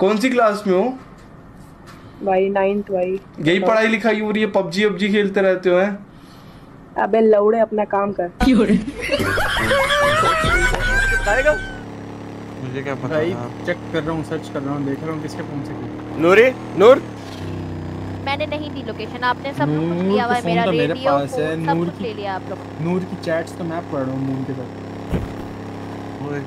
कौन सी क्लास में हो? भाई नाइन्थ भाई। यही पढ़ाई लिखाई हो रही है पबजी वबजी खेलते रहते हो हैं? अबे लौड़े अपना काम कर। मुझे क्या पता भाई चेक कर रहा हूँ सर्च कर रहा हूँ देख रहा हूँ किसके फ़ोन से की नूरी नूर? मैंने नहीं दी लोकेशन आपने सब कुछ नूर लिया हुआ है मेरा फ़ोन तो मेरे रेडियो पास है, सब नूर कुछ की- ले लिया आप लोगों नूर की चैट्स तो मैं पढ़ रहा हूँ मून के साथ। ओए,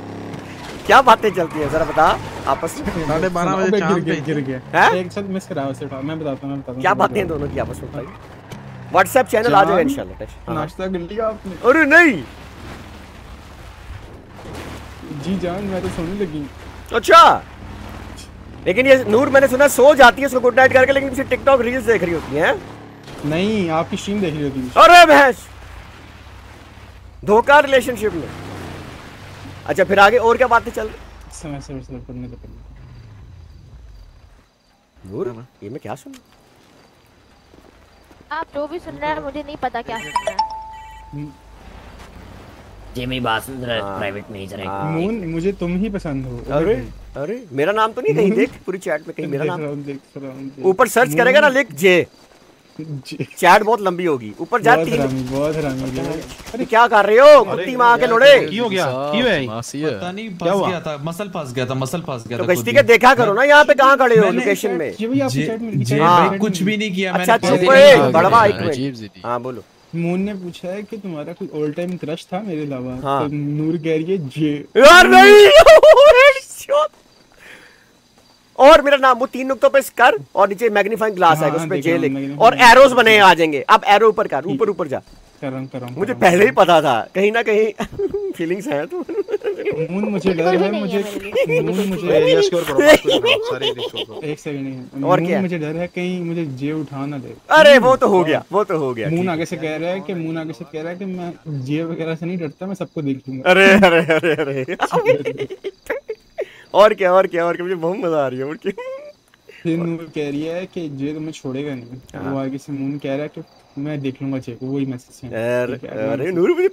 क्या बातें चलती है? जरा बता। आपस में। साढ़े बारह बजे गिर पे। गया गिर गया एक साथ मिस करा उसे मैं बताता हूँ मैं बताता हूँ। क्या बातें हैं दोनों की आपस में? व्हाट्सएप चैनल आ जाएगा इंशाल्लाह। नाश्ता कर लिया आपने? अरे नहीं! जी जान मैं तो सोने लगी। अच्छा! लेकिन ये नूर मैंने सुना सो जाती है उसको गुड नाइट करके लेकिन टिकटॉक रील्स देख रही होती है। नहीं आपकी स्ट्रीम देख रही होती। है अरे भैंस! धोखा रिलेशनशिप में। अच्छा फिर आगे और क्या बातें चल रही? समय से वैसे पढ़ने तो पढ़ने नूर ये मैं क्या सुन आप जो भी सुन रहे हैं मुझे नहीं पता क्या सुन रहे हैं। जी मेरी बात सुन रहा हाँ। प्राइवेट में ही जरा हाँ। मून मुझे तुम ही पसंद हो। अरे अरे मेरा नाम तो नहीं कहीं देख पूरी चैट में कहीं मेरा नाम। ऊपर सर्च करेगा ना लिख जी, चैट बहुत लंबी होगी। ऊपर जा बहुत तीन बहुत हरामी। अरे क्या कर रहे हो? कुत्ती माँ के लोड़े। की हो गया? की है? पता नहीं फंस गया था मसल फंस गया था मसल फंस गया तो था गश्ती के देखा करो ना यहाँ पे कहाँ खड़े हो मैंने- लोकेशन में? ये भी आपकी चैट में जे हाँ। कुछ भी नहीं किया अच्छा चुप है ही कहा बड़वा एक था। मिनट। हाँ बोलो। मून ने पूछा है कि तुम्हारा कोई ऑल टाइम क्रश था मेरे अलावा? हाँ। तो नूर कह रही है जे। यार नहीं! और मेरा नाम वो तीन नुक्तों पे कर और नीचे मैग्नीफाइंग ग्लास हाँ, है उस पे देख जे लिख। और एरोस बने आ जाएँगे। अब एरो ऊपर कर ऊपर ऊपर जा। हूँ हूँ मुझे पहले ही पता था कहीं ना कहीं फीलिंग्स हैं तो। मून मुझे डर है मुझे मून मुझे एरिया स्कोर करो सारे एक सेकंड नहीं और मून क्या? मुझे डर है कहीं मुझे जे उठा ना दे। अरे वो तो हो गया वो तो हो गया मून आगे से कह रहा है कि मून आगे से कह रहा है कि मैं जे वगैरह से नहीं डरता मैं सबको देख लूँगा। अरे अरे अरे अरे। और क्या और क्या और क्या मुझे बहुत मज़ा आ रही है और क्या। फिर नूर कह रही है कि जे तुम्हें छोड़ेगा नहीं वो आगे से मून कह रहा है कि मैं देख लूँगा जे को वही मैसेज है। है, अगला अरे नूर मुझे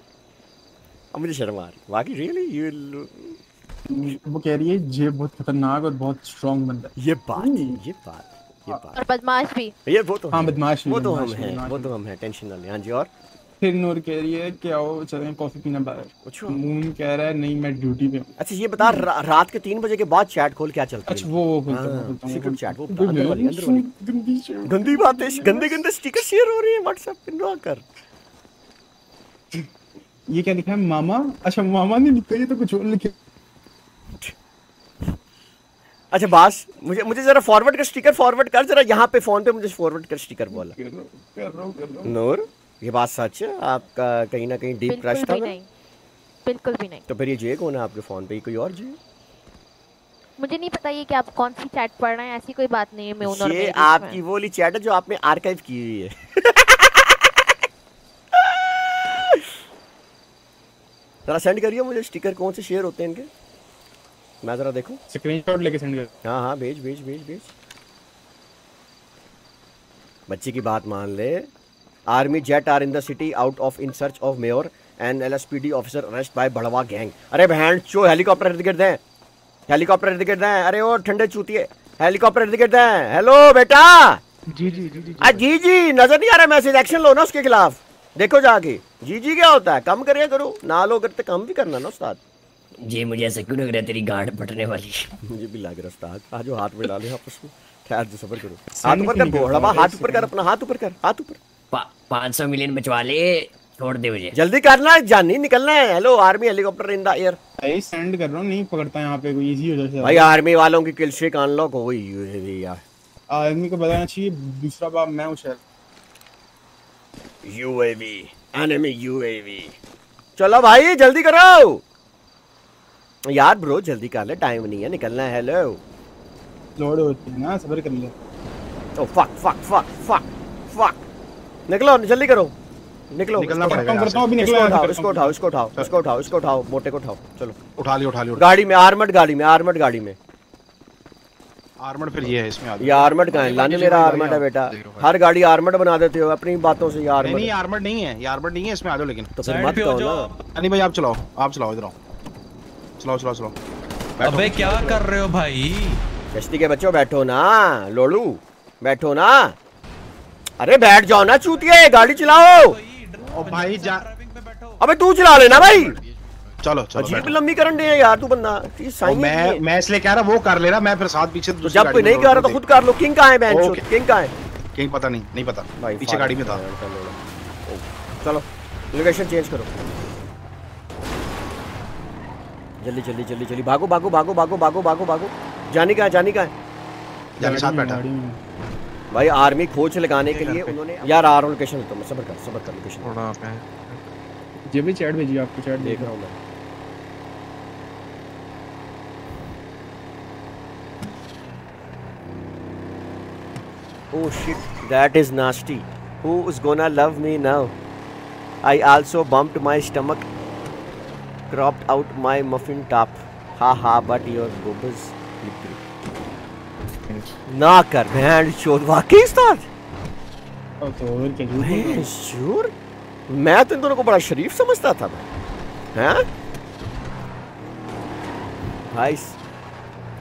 अब मुझे शर्म आ रही है। वाकई रियली ये वो कह रही है जे बहुत खतरनाक और बहुत स्ट्रांग बंदा है। ये बात ये बात ये बात। और बदमाश भी। ये वो तो हाँ है। बदमाश भी वो तो हम हैं वो तो हम हैं टेंशन ना ले। हाँ जी और? फिर नूर कह रही है कि आओ चलें कॉफ़ी पीना बाहर। अच्छा। मून कह रहा है नहीं मैं ड्यूटी पे अच्छा ये बता रा, रात के तीन बजे के बाद चैट खोल क्या चलता अच्छा वो बोलता chat, वो। गंदी बातें गंदे गंदे स्टिकर शेयर हो रही है व्हाट्सएप पे ना कर। ये क्या लिखा है? मामा? अच्छा मामा ने लिखा ये तो कुछ और लिखा। अच्छा बास मुझे मुझे जरा फॉरवर्ड कर स्टिकर फॉरवर्ड कर जरा यहाँ पे फ़ोन पे मुझे फॉरवर्ड कर स्टिकर बोला नूर? ये बात सच है? आपका कहीं ना कहीं डीप क्रश था ना? बिल्कुल भी नहीं। तो फिर ये जे कौन है आपके फ़ोन पे? कोई और जे मुझे नहीं पता ये कि आप कौन सी चैट पढ़ रहे हैं ऐसी कोई बात नहीं है मैं और ये आपकी वो वाली चैट है जो आपने आर्काइव की हुई है। जरा सेंड करिए मुझे स्टिकर कौन से शेयर होते हैं इनके? मैं जरा देखूँ। स्क्रीनशॉट लेके सेंड कर हाँ हाँ भेज भेज भेज भेज। बच्ची की बात मान ले। Army jet are in the city out of in search of mayor and LSPD officer arrest by Badwa gang. अरे बहन चो हेलीकॉप्टर इर्द गिर्द हैं। हेलीकॉप्टर इर्द गिर्द हैं। अरे वो ठंडे चूतिए हेलीकॉप्टर इर्द गिर्द हैं। हेलो बेटा! जी जी जी जी आ जी जी नज़र नहीं आ रहा मैसेज एक्शन लो ना उसके खिलाफ। देखो जाके। जी जी क्या होता है? कम करिए करो। ना लो करते कम भी करना ना उस्ताद। जी मुझे ऐसा क्यों लग रहा है तेरी गांड फटने वाली? मुझे भी लग रहा उस्ताद। आज हाथ में डाले आपस में। ठहर जो सबर करो। हाथ ऊपर कर है, हाथ ऊपर कर। अपना हाथ ऊपर कर हाथ ऊपर। पाँच सौ मिलियन बचवा ले छोड़ दे मुझे। जल्दी करना है जानी निकलना है। Hello army helicopter in the air भाई सेंड कर रहा हूँ नहीं पकड़ता यहाँ पे कोई इजी हो जाए। भाई आर्मी वालों की किल स्ट्रीक अनलॉक हो गई है यार। आदमी को बताना चाहिए दूसरा बाप मैं हूँ शायद। यूएवी एनिमी यूएवी चलो भाई जल्दी करो। यार ब्रो जल्दी कर ले टाइम नहीं है निकलना है हेलो लोड होती है ना सबर कर ले। ओ fuck fuck fuck fuck fuck निकलो जल्दी करो। निकलो। निकलना पड़ेगा करता हूँ अभी इसको निकलो उठाओ इसको उठाओ इसको उठाओ इसको उठाओ इसको उठाओ मोटे को उठाओ। चलो। उठा लियो उठा लियो। गाड़ी में आर्मड गाड़ी में आर्मड गाड़ी में। आर्मड फिर ये है इसमें ये आर्मड कहाँ है? लाने मेरा आर्मड है बेटा। हर गाड़ी आर्मड बना देते हो अपनी बातों से ये नहीं नहीं आर्मड नहीं है। ये आर्मड नहीं है इसमें आ जाओ लेकिन। तो फिर मत कहो ना। अली भाई आप चलाओ आप चलाओ इधर आओ। चलाओ चलाओ चलाओ। अबे क्या कर रहे हो भाई? कश्ती के बच्चों बैठो ना लोड़ू बैठो ना। अरे बैठ जाओ ना चूतिए गाड़ी चलाओ। ओ भाई जा अबे तू चला लेना भाई। चलो चलो अजीब लंबी करंट है यार तू बंदा। ये साई मैं मैं इसलिए कह रहा वो कर ले रहा मैं फिर साथ पीछे तो जब कोई नहीं कर रहा तो खुद कर लो। किंग कहाँ है बैंड किंग कहाँ है? कहीं पता नहीं नहीं पता। भाई पीछे गाड़ी में था। चलो लोकेशन चेंज करो। जल्दी जल्दी जल्दी जल्दी। भागो भागो भागो भागो भागो भागो भागो। जानी का है जानी का है। जाने साथ बैठा। गाड़ी में। भाई आर्मी खोज लगाने के लिए उन्होंने यार आ रहा हूँ लोकेशन तुम कर सब्र कर लोकेशन थोड़ा आप हैं जे भी चैट भेजिए आपको चैट देख रहा हूँ मैं। ओह shit that is nasty who is gonna love me now I also bumped my stomach cropped out my muffin top ha ha but your boobs लिप्री ना कर बहन चोद वाकई उस्ताद? तो झूठ बोल रहा मैं श्योर मैं तो इन दोनों को बड़ा शरीफ समझता था मैं। हैं? भाई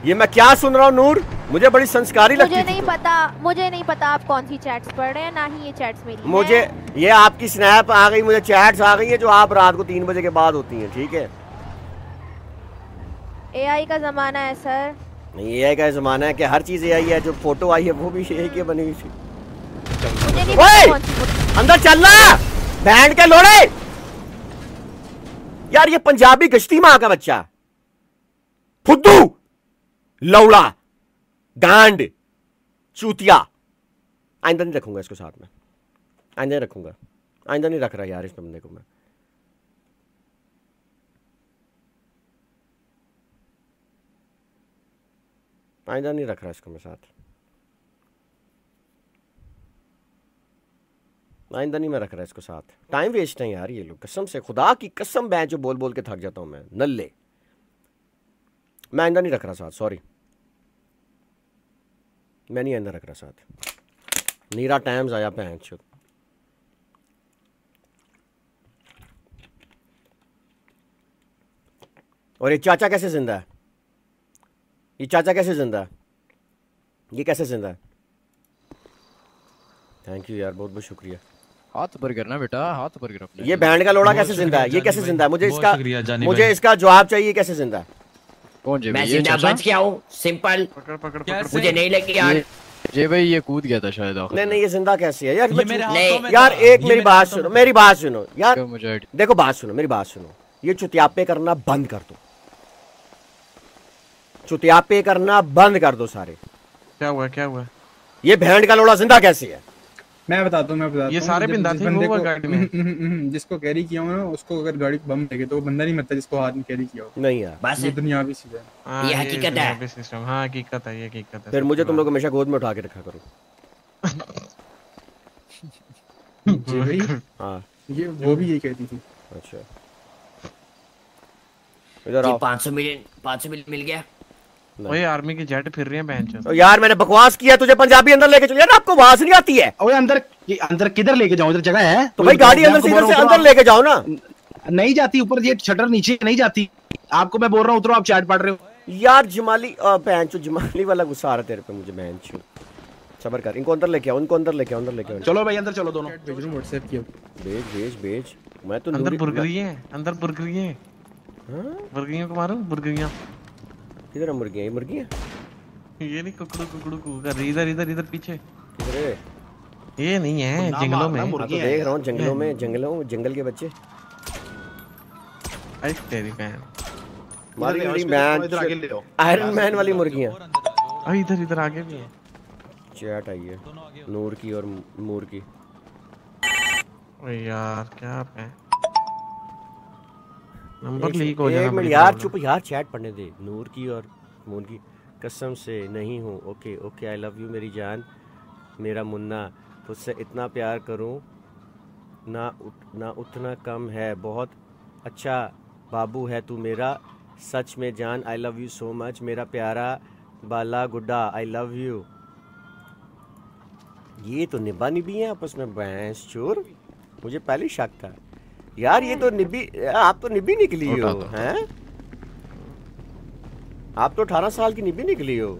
ये मैं क्या सुन रहा हूँ नूर? मुझे बड़ी संस्कारी लगती मुझे थी नहीं तू। पता मुझे नहीं पता आप कौन सी चैट्स पढ़ रहे हैं ना ही ये चैट्स मेरी मुझे ये आपकी स्नैप आ गई मुझे चैट्स आ गई है जो आप रात को तीन बजे के बाद होती हैं ठीक है? एआई का जमाना है सर। नहीं ये का जमाना है कि हर चीज़ आई है, जो फ़ोटो आई है, वो भी ये की बनी हुई थी। अंदर चलना बैंड के लोड़े! यार, ये पंजाबी गश्ती माँ का बच्चा। फुद्दू लौड़ा गांड, चूतिया। आइंदा नहीं रखूँगा इसको साथ में। आइंदा नहीं रखूँगा। आइंदा नहीं रख रहा यार इस बंदे को मैं। आइंदा नहीं रख रहा इसको मैं साथ। आइंदा नहीं मैं रख रहा इसको साथ। टाइम वेस्ट है यार ये लोग। कसम से खुदा की कसम मैं जो बोल बोल के थक जाता हूँ मैं। नल्ले। मैं आइंदा नहीं रख रहा साथ सॉरी मैं नहीं आइंदा रख रहा साथ। नीरा टाइम्स आया चोद और ये चाचा कैसे ज़िंदा है? ये चाचा कैसे ज़िंदा? है ये कैसे ज़िंदा? है थैंक यू यार बहुत बहुत शुक्रिया। हाथ ऊपर करना बेटा हाथ ऊपर कर ये बैंड का लोड़ा कैसे ज़िंदा? है ये कैसे ज़िंदा? है मुझे इसका बहुत शुक्रिया जानी मुझे इसका जवाब चाहिए कैसे ज़िंदा? है कौन जे मैं ज़िंदा बच गया हूँ। सिंपल पकड़ पकड़ पकड़ मुझे नहीं लगी यार। जे भाई ये कूद गया था शायद आखिर नहीं नहीं ये ज़िंदा कैसे है? यार में यार एक मेरी बात सुनो मेरी बात सुनो। यार देखो बात सुनो मेरी बात सुनो। ये चुतियापे करना बंद कर दो। चुतियापे करना बंद कर दो सारे। क्या हुआ क्या हुआ? ये भेड़ का लोड़ा ज़िंदा कैसे है? मैं बताता हूँ मैं बताता ये सारे बिंदा थे बंदे वो को- गाड़ी में। हम्म, हम्म, हम्म, जिसको कैरी किया हो ना उसको अगर गाड़ी बम लगे तो वो बंदा नहीं मरता जिसको हाथ में कैरी किया हो। नहीं यार। बस। ये दुनियावी चीज़ है। हाँ, ये हकीकत है। सिस्टम हाँ हकीकत है ये हकीकत है फिर मुझे तुम लोग हमेशा गोद में उठा के रखा करो। जी भाई। हाँ। ये वो भी यही कहती थी। अच्छा। इधर आओ। 500 मिलियन 500 मिलियन मिल गया। वही आर्मी की जेट फिर रही है बेंच तो यार मैंने बकवास किया तुझे पंजाबी अंदर लेके चल। यार आपको आवाज़ नहीं आती है? ओए अंदर अंदर किधर लेके जाऊँ? इधर जगह है। तो भाई गाड़ी अंदर से इधर से अंदर लेके जाओ ना। नहीं जाती ऊपर ये शटर नीचे नहीं जाती। आपको मैं बोल रहा हूँ उतरो आप चैट पढ़ रहे हो। यार जमाली पैंचो जमाली वाला गुस्सा आ रहा तेरे पे मुझे पैंचो सबर कर इनको अंदर लेके आओ इनको अंदर लेके आओ अंदर लेके आओ। चलो भाई अंदर चलो दोनों। भेज रहा व्हाट्सएप की अब। भेज भेज भेज। मैं तो अंदर बुर्गरी है अंदर बुर्गरी है। हाँ? बुर्गरियों को मारो बुर्गरियाँ। किधर है मुर्गियाँ? ये मुर्गियाँ? ये नहीं कुकड़ू कुकड़ू कू कर इधर इधर इधर पीछे। किधर है? ये नहीं है जंगलों में। मुर्गी हाँ, तो देख रहा हूँ जंगलों में जंगलों जंगल के बच्चे। आई तेरी बहन। मारी ले वाली इसको मैन इधर आगे ले आओ। आयरन मैन वाली मुर्गियाँ। आई इधर इधर आगे भी है। चैट आई है नूर की और मूर की। यार क्या पे नंबर लीक हो जाना मिनट यार चुप यार चैट पढ़ने दे। नूर की और मूर की। कसम से नहीं हूँ। Okay okay I love you मेरी जान। मेरा मुन्ना तुझसे इतना प्यार करूँ ना उठ ना उतना कम है। बहुत अच्छा बाबू है तू मेरा। सच में जान I love you so much मेरा प्यारा बाला गुड्डा आई लव यू ये तो निब्बा निबी हैं आपस में भैंस चोर। मुझे पहले शक था। यार ये तो निब्बी आप तो निब्बी निकली हो हैं। आप तो 18 साल की निब्बी निकली हो।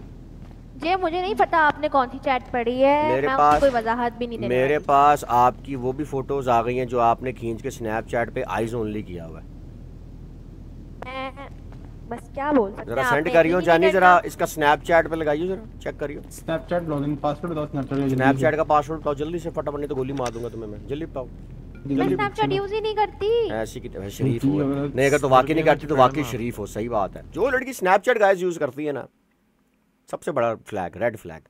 जे मुझे नहीं पता आपने कौन सी चैट पढ़ी है। मेरे मैं पास- कोई वजाहत भी नहीं देने मेरे। पास आपकी वो भी फ़ोटोज़ आ गई हैं जो आपने खींच के स्नैपचैट पे आईज ओनली किया हुआ है। बस क्या बोल सकते जरा सेंड करियो जानी जरा इसका स्नैपचैट पे लगाइयो जरा चेक करियो। स्नैपचैट लॉगिन पासवर्ड बताओ स्नैपचैट का पासवर्ड बताओ जल्दी से फटाफट नहीं तो गोली मार दूँगा तुम्हें मैं। जल्दी बताओ। मैं स्नैपचैट यूज़ ही नहीं करती। ऐसी की शरीफ हो। है, नहीं अगर तो वाकई नहीं करती तो वाकई शरीफ हो सही बात है। जो लड़की स्नैपचैट गाइस यूज़ करती है ना सबसे बड़ा फ्लैग रेड फ्लैग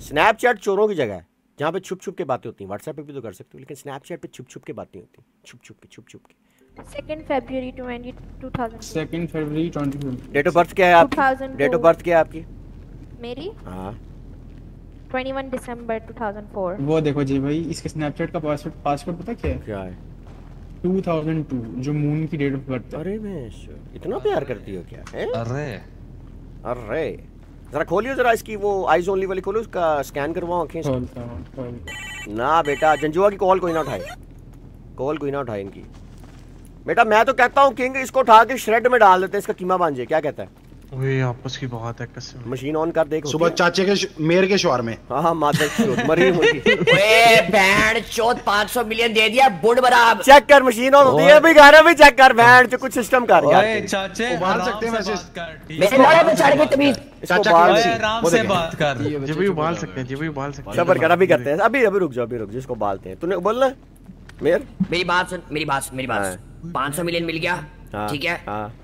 स्नैपचैट चोरों की जगह है जहाँ पे छुप छुप के बातें होती हैं। व्हाट्सएप पे भी तो कर सकते हो लेकिन स्नैपचैट पे छुप छुप के बातें होती हैं। छुप छुप के। छुप छुप के सेकंड फरवरी 20 सेकंड फरवरी 2020 डेट ऑफ़ बर्थ क्या है आपकी? डेट ऑफ़ बर्थ क्या है आपकी? मेरी? हाँ। 21 दिसंबर 2004 वो देखो जी भाई इसके स्नैपचैट का पासवर्ड पासवर्ड पता क्या है? क्या है? 2002 जो मून की डेट ऑफ़ बर्थ है। अरे मैं इतना प्यार करती हो क्या है? अरे। अरे। जरा खोलियो जरा इसकी वो आईज ओनली वाली खोलो उसका स्कैन करवाओ आँखें। हूँ ना बेटा जंजुआ की कॉल कोई ना उठाए। कॉल कोई ना उठाए इनकी। बेटा मैं तो कहता हूँ किंग इसको उठा के श्रेड में डाल देते हैं इसका कीमा बांझे क्या कहता है? ओए आपस की बात है कसम मशीन ऑन कर देख। सुबह चाचे के मेयर के शोर में। हाँ हाँ की चोट, मरी हुई ओए बैंड चौथ 500 मिलियन दे दिया बुड। बराबर चेक कर मशीन ऑन होती है भी गाना भी चेक कर बैंड जो कुछ सिस्टम कर। यार ओए चाचे उबाल सकते हैं से कर, मेरे है? लड़े पे चढ़ गई तमीज। चाचा बाल ओए आराम से बात कर। जी भाई उबाल सकते हैं जी भाई उबाल सकते हैं। सबर कर अभी करते हैं। अभी अभी रुक जाओ अभी रुक जाओ इसको बालते हैं। तूने बोलना मेयर? मेरी बात सुन मेरी बात सुन मेरी बात सुन। 500 मिलियन मिल गया हाँ ठीक है? हाँ।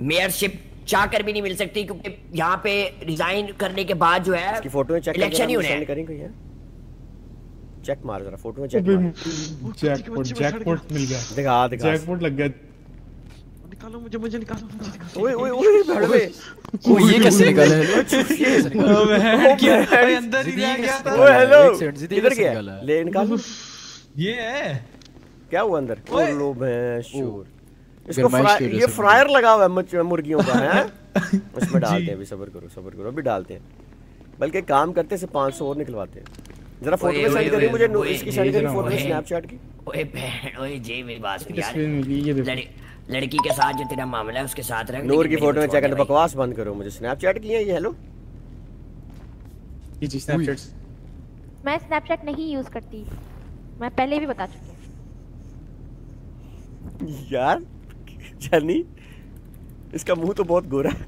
मेयरशिप चाह कर भी नहीं मिल सकती क्योंकि यहाँ पे रिजाइन करने के बाद जो है इसकी फ़ोटो चेक इलेक्शन ही होने हैं? करेंगे चेक मार जरा फ़ोटो में चेक मार। जैकपॉट जैकपॉट मिल गया। दिखा दिखा। जैकपॉट लग गया। निकालो मुझे मुझे निकालो मुझे निकालो। ओए ओए ओए भड़वे वो ये कैसे निकाला? है ये कैसे निकाला? है? ओए, अंदर ही रह गया था। ओए हेलो गया है? ले निकाल। ये है। क्या हुआ अंदर? ओ लो भैंस चोर इसको वजह ये फ्रायर लगा हुआ है मच- मुर्गियों का है? उसमें डालते हैं अभी सबर करो सबर करो अभी डालते हैं। बल्कि काम करते से 500 और निकलवाते हैं। जरा फ़ोटो में सेंड करिए मुझे इसकी सेंड करिए फ़ोटो स्नैपचैट की। ओए बहन ओए जे मेरी बात सुन यार। लड़की के साथ जो तेरा मामला है उसके साथ रह नूर की फ़ोटो में चेक करना बकवास बंद करो मुझे स्नैपचैट की है ये हेलो ये जी स्नैपचैट मैं स्नैपचैट नहीं यूज़ करती। मैं पहले भी बता चुकी हूँ। यार जानी इसका मुँह तो बहुत गोरा है।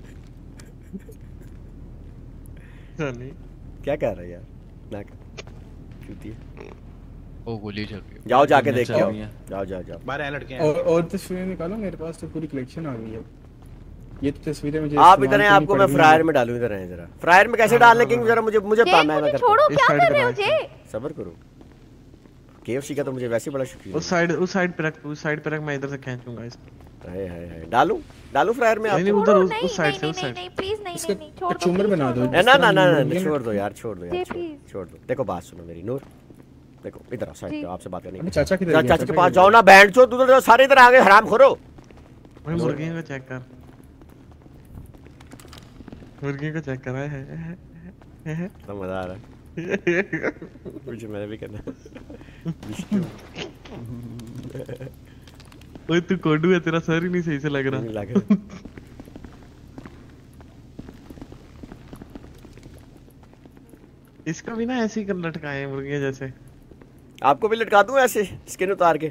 क्या कर रहा है यार? ना कर। चूती है। ओ गोली चल रही है। जाओ जाके देख के आओ। जाओ जाओ जाओ। बारह हैं। लड़के और और तस्वीरें निकालो मेरे पास तो पूरी कलेक्शन आ गई है। ये तो तस्वीरें मुझे आप इधर हैं आपको मैं फ्रायर में डालूं इधर हैं जरा। फ्रायर में कैसे डालने किंग जरा मुझे मुझे जे, पता है मैं मुझे छोड़ो क्या कर रहे हो। जे? सबर करो। केएफसी का तो मुझे वैसे ही बड़ा शौकीन उस साइड उस साइड पे रख उस साइड पे रख मैं इधर से खींचूँगा इसको। हाय हाय हाय। डालूं डालूं फ्रायर में नहीं नहीं उधर उस साइड से उस साइड। नहीं, प्लीज़ नहीं नहीं छोड़ दो कचूमर बना दो ना ना ना ना ना, छोड़ दो यार छोड़ दो यार छोड़ दो देखो बात सुनो मेरी नूर। देखो इधर आओ साइड पे आपसे बात करनी है चाचा किधर गया? चाचा के पास जाओ ना बैंड चो उधर जाओ, सारे इधर आ गए हराम खोरो। भाई मुर्गियों को चेक कर। मुर्गियों को चेक कर है है है, है, है। तो मज़ा आ रहा है। मुझे मैंने भी करना ओए तू कोडू है तेरा सर ही नहीं सही से लग रहा। लग रहा। इसका भी ना ऐसे ही कर लटकाए मुर्गियाँ जैसे। आपको भी लटका दूँ ऐसे स्किन उतार के?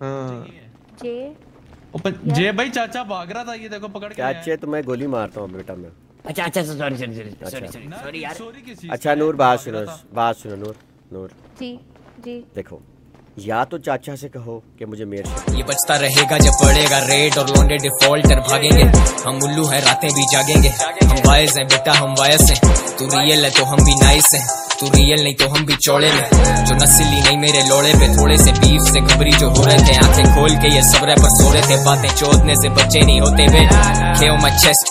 हाँ। जे। ओ, पर जे भाई चाचा भाग रहा था ये देखो पकड़ के चाचे तो मैं गोली मारता हूँ बेटा मैं। अच्छा अच्छा सॉरी सॉरी सॉरी सॉरी अच्छा। सॉरी सॉरी यार। अच्छा नूर बात सुनो बात सुनो नूर नूर। जी जी। देखो या तो चाचा से कहो कि मुझे मेरे ये बचता रहेगा जब पड़ेगा रेड और लौंडे डिफॉल्टर भागेंगे। हम उल्लू है रातें भी जागेंगे। हम वायस हैं बेटा हम वायस हैं। तू रियल है तो हम भी नाइस हैं। तू रियल नहीं तो हम भी चौड़े में जो नस्ली नहीं मेरे लोड़े पे थोड़े से बीफ से खबरी जो हो रहे थे आँखें खोल के ये सब पर सो रहे थे। बातें चोदने से बच्चे नहीं होते वे। खेओ मैं चेस्ट